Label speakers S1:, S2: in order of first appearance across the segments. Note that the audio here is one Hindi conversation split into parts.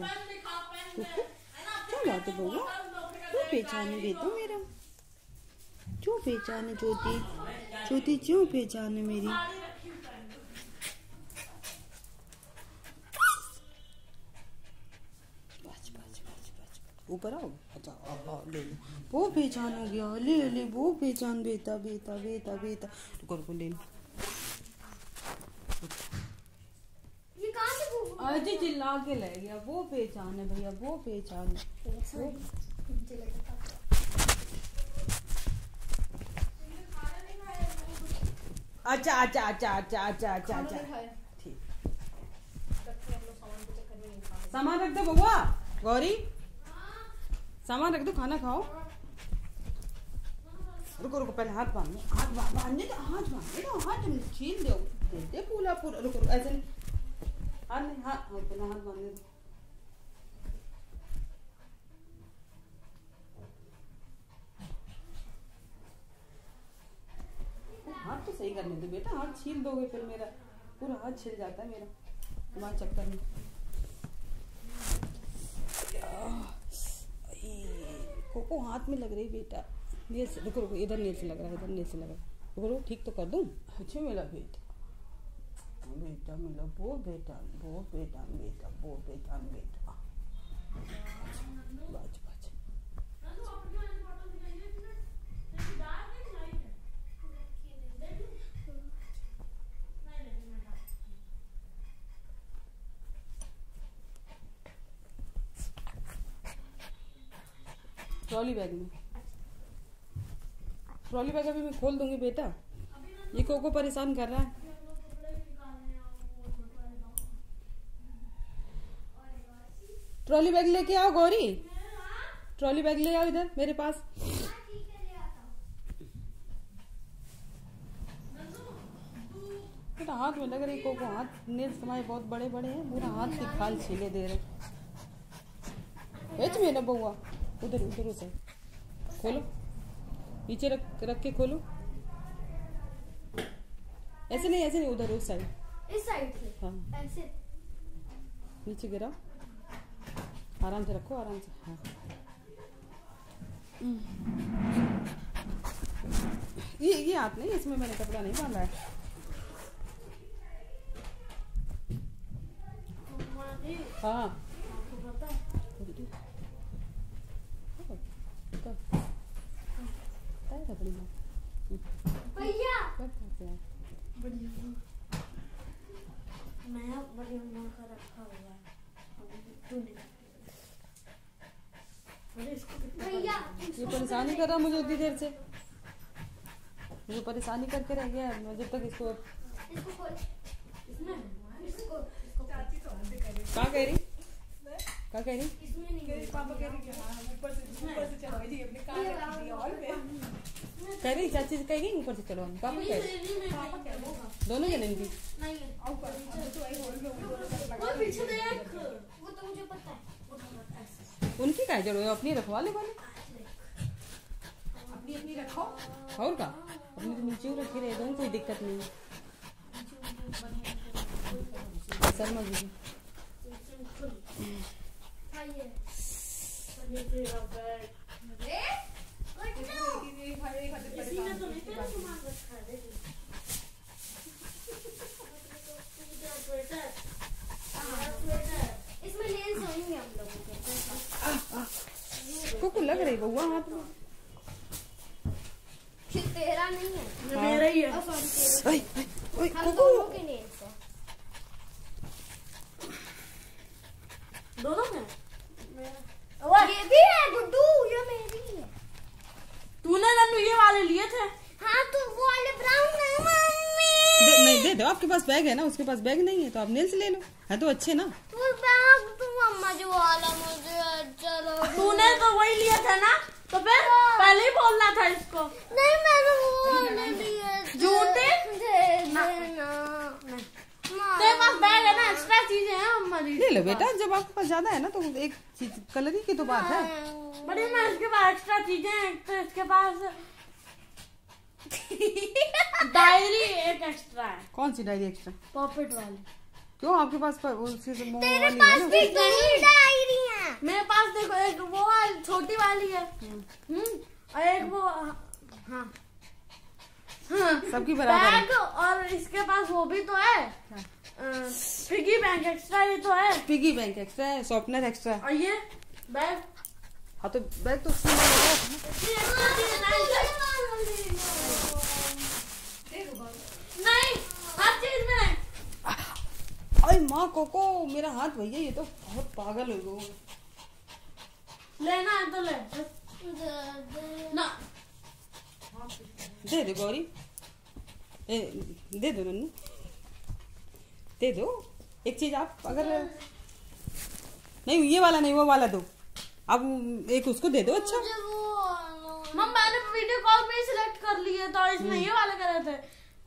S1: बात क्यों पहचाने मेरा क्यों पहचाने ज्योति ज्योति क्यों पहचाने मेरी ऊपर आओ अच्छा ले लो वो पहचान हो गया ले ले वो पहचान बेटा? बेटा बेटा बेटा रुको रुको ले लो
S2: ये कहाँ से घूम
S1: आज चिल्ला के ले गया वो पहचान है भैया वो पहचान है। अच्छा अच्छा अच्छा अच्छा अच्छा अच्छा अच्छा ठीक। सामान रख दो बउआ गौरी सामान रख दो खाना खाओ। रुको रुको पहले हाथ बाँध हाथ बांधने दो हाथ बांधने दो हाथ छीन दो। दे दे पूरा पूरा रुको रुको ऐसे नहीं। हाथ हाथ तो सही करने दो बेटा हाथ छील दोगे फिर मेरा। पूरा हाथ छिल जाता है मेरा। तुम्हारे चक्कर में। कोको हाथ में लग रही बेटा। से- रुको रुको, इधर नील से लग रहा है, इधर नील से लग रहा है। रुको ठीक तो कर दूँ? अच्छे मिला बेटा। बेटा मिला वो बेटा वो बेटा बेटा वो बेटा बेटा बच बच ट्रॉली बैग में। ट्रॉली बैग अभी मैं खोल दूँगी बेटा। ये कोको परेशान कर रहा है। ट्रॉली बैग लेके आओ गौरी। ट्रॉली बैग ले आओ इधर मेरे पास। बेटा हाथ में लग रही कोको हाथ नेल्स तुम्हारे बहुत बड़े बड़े हैं पूरा हाथ की खाल छीले दे रहे बेच में ना बउआ उधर उधर उसे। खोलो। नीचे रख रख के खोलो। ऐसे नहीं ऐसे नहीं उधर उस साइड।
S2: इस साइड से?
S1: हाँ।
S2: ऐसे।
S1: नीचे गिराओ आराम से रखो आराम से हाँ ये ये हाथ नहीं इसमें मैंने कपड़ा नहीं बांधा है हाँ
S2: भैया मैं बड़ी अम्मा का रखा हुआ है तूने भैया
S1: ये परेशानी कर रहा मुझे उतनी देर से। मुझे परेशानी करके रह गया मैं जब तक इसको
S2: इसको खोल। इसमें इसको इसको
S1: क्या कह रही? क्या कह रही?
S2: इसमें
S3: पापा कह रही हाँ
S1: कह चाची से कह ऊपर से चलो। पापा कह रही
S2: पापा क्या होगा
S1: दोनों जने की
S3: तो
S2: तो मुझे पता है। वो तो पता है। ऐसे
S1: उनकी क्या ज़रूरत अपनी रखवा ले वाले
S3: अपनी अपनी रखो
S1: और का अपनी तो नीचे ही रखी रहे कोई दिक्कत नहीं है शर्मा जी
S2: है इसमें लेंस हम लोगों के
S1: कुकु लग रही बउआ हाथ में
S2: तेरा नहीं है। मेरा ही है।
S1: ओए, ओए, ओए, कुकु।
S2: दोनों के लेंस दोनों में ये भी है गुड्डू ये मेरी है।
S3: तूने नन्नू ये वाले लिए थे?
S2: हाँ तो वो वाले ब्राउन है मम्मी।
S1: दे, नहीं दे दो आपके पास बैग है ना? उसके पास बैग नहीं है तो आप नेल्स ले लो। है तो अच्छे ना?
S2: वो बैग तो मम्मा जो वाला मुझे अच्छा लगा
S3: तूने तो वही लिया था ना? तो फिर पहले ही बोलना था इसको।
S2: नहीं मैंने लिए थे।
S3: झूठे? तेरे पास बैग है ना एक्स्ट्रा चीज़ें हैं अम्मा
S1: ले लो बेटा जब आपके पास ज़्यादा है ना तो एक चीज़ कलर ही की तो बात है।
S3: बड़ी मैं इसके पास एक्स्ट्रा चीज़ें हैं तो इसके पास डायरी एक एक्स्ट्रा है।
S1: कौन सी डायरी एक्स्ट्रा
S3: पॉकेट वाली।
S1: क्यों आपके पास प- उसकी से मोह
S2: तेरे
S1: वाली है
S2: पास भी कहीं डायरी है
S3: मेरे पास देखो एक वो वाली छोटी वाली है। हम्म। और एक वो हाँ। हाँ।
S1: सबकी बराबर
S3: बैग और इसके पास वो भी तो है। पिगी बैंक एक्स्ट्रा ये तो है।
S1: पिगी बैंक एक्स्ट्रा है शॉर्पनर एक्स्ट्रा
S3: और ये बैग।
S1: हाँ तो बैग तो उसमें लगाओ।
S3: नहीं हर चीज़ में।
S1: अरे माँ कोको मेरा हाथ भैया ये तो बहुत पागल हो गए
S3: लेना है तो ले ना।
S1: दे दो गौरी। ए, दे दो नन्नू। दे दो। एक चीज़ आप अगर नहीं ये वाला नहीं वो वाला दो। अब एक उसको दे दो अच्छा।
S3: मम मैंने वीडियो कॉल पे ही सिलेक्ट कर लिए तो इसने ये वाले करे थे।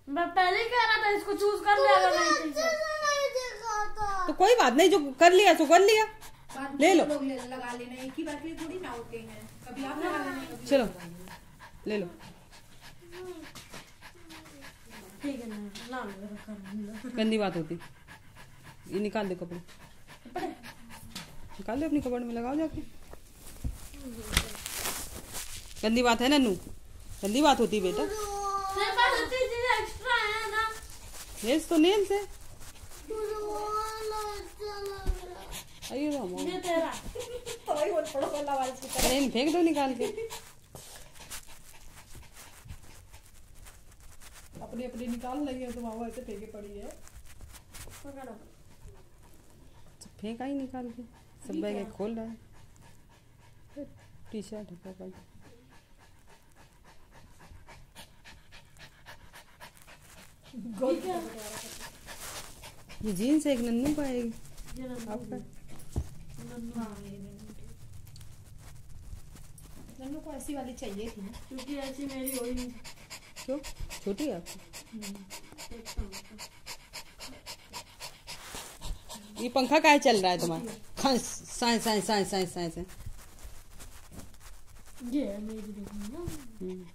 S3: मैं पहले ही कह रहा था इसको चूज़ कर लिया अगर नहीं चाहिए।
S1: तो कोई बात नहीं जो कर लिया तो कर लिया। ले लो।
S4: लगा लेना एक ही बार के लिए थोड़ी ना होते हैं। कभी आप लगा लेना
S1: चलो। ले लो।
S3: है ना।
S1: गंदी बात होती। ये निकाल दो कपड़े। निकाल दो अपनी कपड़ में लगाओ जाके। गंदी बात है नन्नू। गंदी बात होती बेटा।
S3: है ना।
S1: तो नेल्स है आइए तो हम
S3: ये तेरा
S4: तो वही बोल पड़ो वाला वाला इसकी
S1: अरे इन फेंक दो निकाल के।
S4: अपनी अपनी निकाल रही है तो वहाँ ऐसे फेंके पड़ी है।
S1: सब फेंका ही निकाल के। सब बैग खोल रहा है। टी शर्ट है पापा की। ये जीन्स एक नन्नू का है। एक
S3: ये
S4: ऐसी वाली चाहिए थी
S3: क्योंकि ऐसी मेरी
S1: क्यों छोटी है आपकी ये पंखा चल रहा है तुम्हारा
S3: है मेरी
S1: हम्म।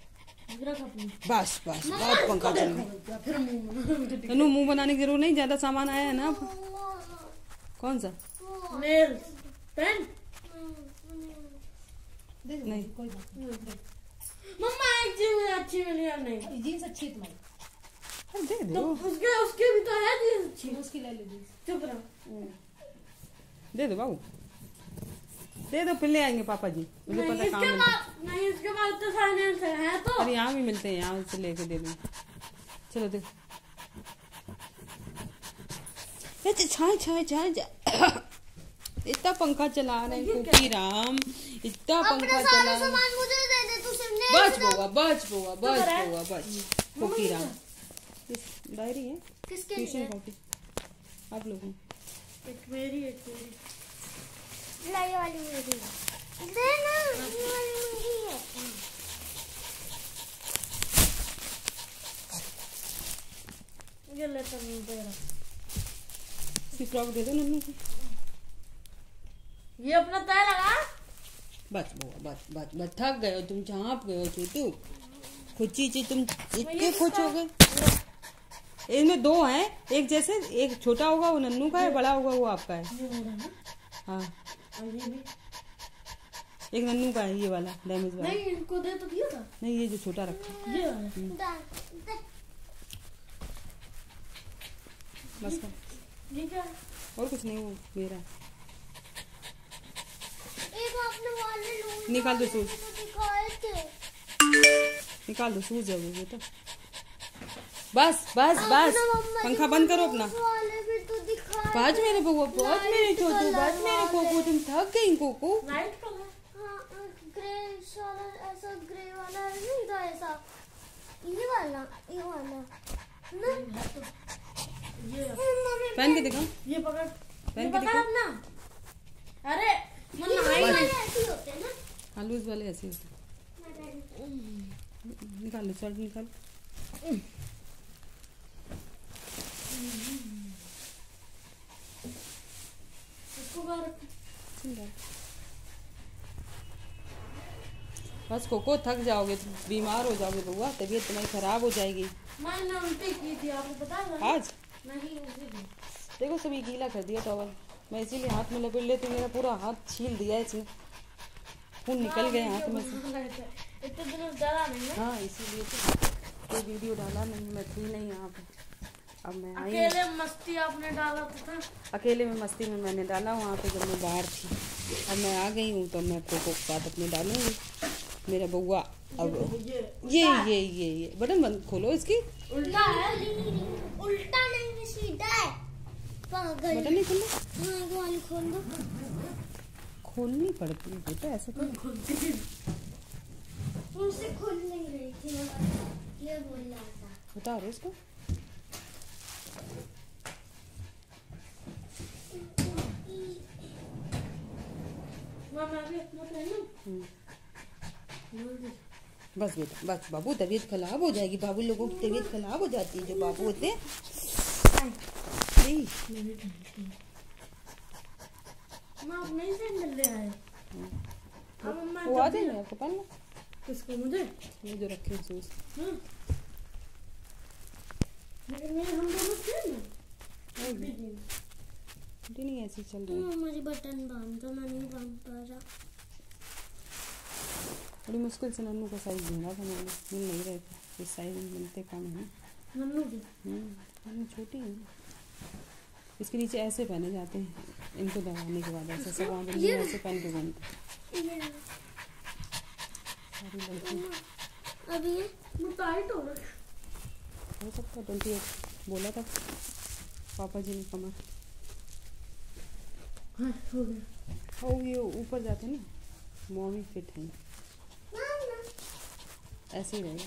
S1: बस बस बहुत पंखा चल रहा है
S3: मुँह
S1: बनाने की ज़रूरत नहीं ज़्यादा सामान आया है ना कौन सा
S3: नेल्स पेन
S4: दे दो
S1: नहीं।
S4: कोई बात नहीं
S3: मम्मा एक चीज़ अच्छी मिली और नहीं
S4: ये जीन्स अच्छी है तुम्हारी
S1: अरे दे
S3: तो उसके उसके भी तो है चीज़ अच्छी
S4: उसकी ले लो जीन्स
S3: चुप रहो
S1: दे दो बाबू दे दो फिर ले आएँगे पापा जी मुझे पता
S3: इसके नहीं इसके बाद तो फाइनेंस है, तो
S1: अरे यहाँ भी मिलते हैं यहाँ से लेके दे दूँ चलो दे ये तो छाए छाए छाए छाए। इतना पंखा चला रहे हैं कुकी राम इतना पंखा चला रहे हैं।
S2: मुझे दे दे तू
S1: बच बोगा बच बोगा बच बोगा बच कुकी राम। इस डायरी है?
S2: किसके
S1: ट्यूशन
S2: लिए?
S1: कॉपी। आप लोगों
S3: एक मेरी एक तेरी
S2: लाई वाली मेरी है। दे ना ये वाली मेरी है।
S3: ये लेता नहीं तेरा
S1: इसकी फ्रॉक दे दो नन्नू को।
S3: ये अपना तय लगा?
S1: बस बोगा बस बस बस थक गए हो तुम चाप गए हो छोटू खुची ची तुम इतने खुश हो गए। इनमें दो हैं एक जैसे एक छोटा होगा वो नन्नू का है बड़ा होगा वो आपका है।
S3: है। और ये भी?
S1: एक नन्नू का है ये वाला डैमेज वाला।
S3: नहीं इनको दे तो दिया था।
S1: नहीं ये जो छोटा रखा है।
S3: ये
S2: दा-
S1: बस। कर।
S3: ये क्या?
S1: और कुछ नहीं वो मेरा है।
S2: एक आपने वाले लोग
S1: निकाल दो सूज
S2: तो
S1: निकाल दो सूज है वो बेटा। बस बस बस। पंखा बंद करो अपना।
S2: भी तो
S1: बाज मेरे बउआ बहुत मेरे छोटू बाज मेरे कोको तुम थक गई कोको
S2: हाँ ग्रे वाला ऐसा ग्रे वाला नहीं था ऐसा। ये वाला ये वाला। ना?
S1: पहन के दिखाओ।
S3: ये पकड़।
S1: पहन के दिखाओ।
S3: अपना। अरे मन नहाई
S2: वाले ऐसे होते।
S1: निकाल लो शर्ट निकाल। बस कोको थक जाओगे तुम बीमार हो जाओगे बउआ तबीयत तुम्हारी खराब हो जाएगी।
S3: मैंने उल्टी की थी आपको पता है
S1: आज?
S3: नहीं
S1: देखो सभी गीला कर दिया टॉवल मैं इसीलिए हाथ में लपेट लेती हूँ, मेरा पूरा हाथ छील दिया है इसने। खून निकल गए हाथ में से।
S3: इतने दिनों से नहीं हाँ
S1: इसीलिए तो वीडियो डाला नहीं मैं थी नहीं यहाँ पे। अब मैं आई
S3: अकेले मस्ती आपने डाला था
S1: अकेले में मस्ती में मैंने डाला वहाँ पे जब मैं बाहर थी। अब मैं आ गई हूँ तो मैं फ़ोटो के साथ अपने डालूँगी। मेरा बउआ अब ये ये ये ये बटन बंद खोलो इसकी।
S3: उल्टा है।
S2: उल्टा नहीं सीधा है। पागल।
S1: बटन नहीं खोलो
S2: हाँ वो वाली खोल दो।
S1: खोलनी पड़ती है बेटा ऐसा तो
S2: मुझसे खुल नहीं रही थी ये बोल रहा था।
S1: बता रहे इसको? हम्म। बस बेटा बस बाबू तबीयत खराब हो जाएगी। बाबू लोगों की तबीयत खराब हो जाती है जो बाबू होते हैं नहीं,
S3: मैं अपने ही सैंडल ले आए अब मैं
S1: वो आ जाएँगे आपको पहन लो
S3: किसको मुझे?
S1: ये जो रखे हैं
S3: हाँ।
S1: छुट्टी नहीं ऐसी चल रही है।
S2: मुझे बटन बाँध दो मैं नहीं बाँध पा रहा।
S1: बड़ी मुश्किल से नन्नू का साइज़ ढूंढा था मैंने मिल नहीं रहे थे। इस साइज़ में मिलते कम है
S3: मन्नू के
S1: हम्म, नन्नू छोटी है। इसके नीचे ऐसे पहने जाते हैं। इनको दबाने के बाद ऐसे सब वहाँ बंदी ऐसे पहन के सारी लड़की
S2: ये
S3: टाइट हो रहा
S1: हो। सकता है ट्वेंटी एट बोला था? पापा जी ने कमर
S3: हाँ हो गया।
S1: ये ऊपर जाते ना। मॉमी फिट है। ऐसे ही रहेगा।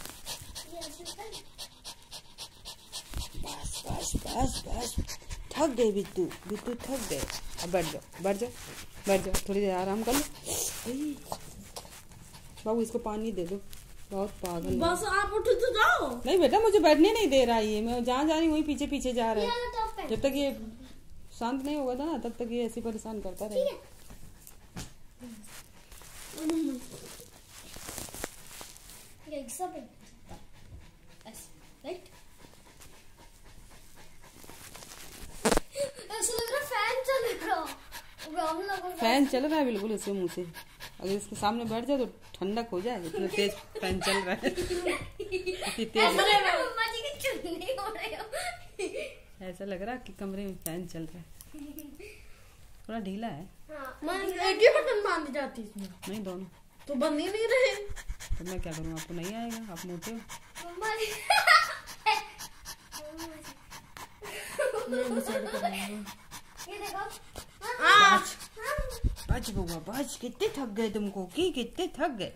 S1: बस बस बस बस। थक गए बिट्टू। बिट्टू थक गए। अब बैठ जाओ बैठ जाओ बैठ जाओ थोड़ी देर आराम कर लो। बाबू इसको पानी दे दो बहुत पागल
S3: बस आप उठ तो जाओ।
S1: नहीं बेटा मुझे बैठने नहीं दे रहा ये मैं जहाँ जा रही हूँ वहीं पीछे पीछे जा रहा है। जब तक ये शांत नहीं होगा था ना तब तक ये ऐसे परेशान करता रहेगा
S2: ये सब ऐसे राइट ऐसा लग रहा फ़ैन चल रहा ब्राउन लग रहा
S1: फ़ैन चल रहा है बिल्कुल इसके मुँह से। अगर इसके सामने बैठ जाए तो ठंडक हो जाए इतना तेज फ़ैन चल रहा है। इतनी तेज।
S2: ऐसा लग रहा हो हो
S1: है। कि कमरे में फ़ैन चल रहा है। थोड़ा ढीला है।
S2: हाँ
S3: एक ही बटन बांधी जाती इसमें।
S1: नहीं दोनों।
S3: तो बंद ही नहीं रहे।
S1: तो मैं क्या करूँ आपको नहीं आएगा? आप मोटे हो।
S2: ये देखो।
S3: आज
S1: बच बुआ बच कितने थक गए तुमको की कितने थक गए